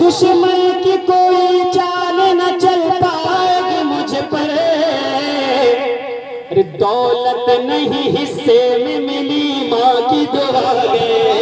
दुश्मन की कोई चाल न चल पाएगी मुझ पर। अरे दौलत नहीं हिस्से में मिली माँ की दुआ। गए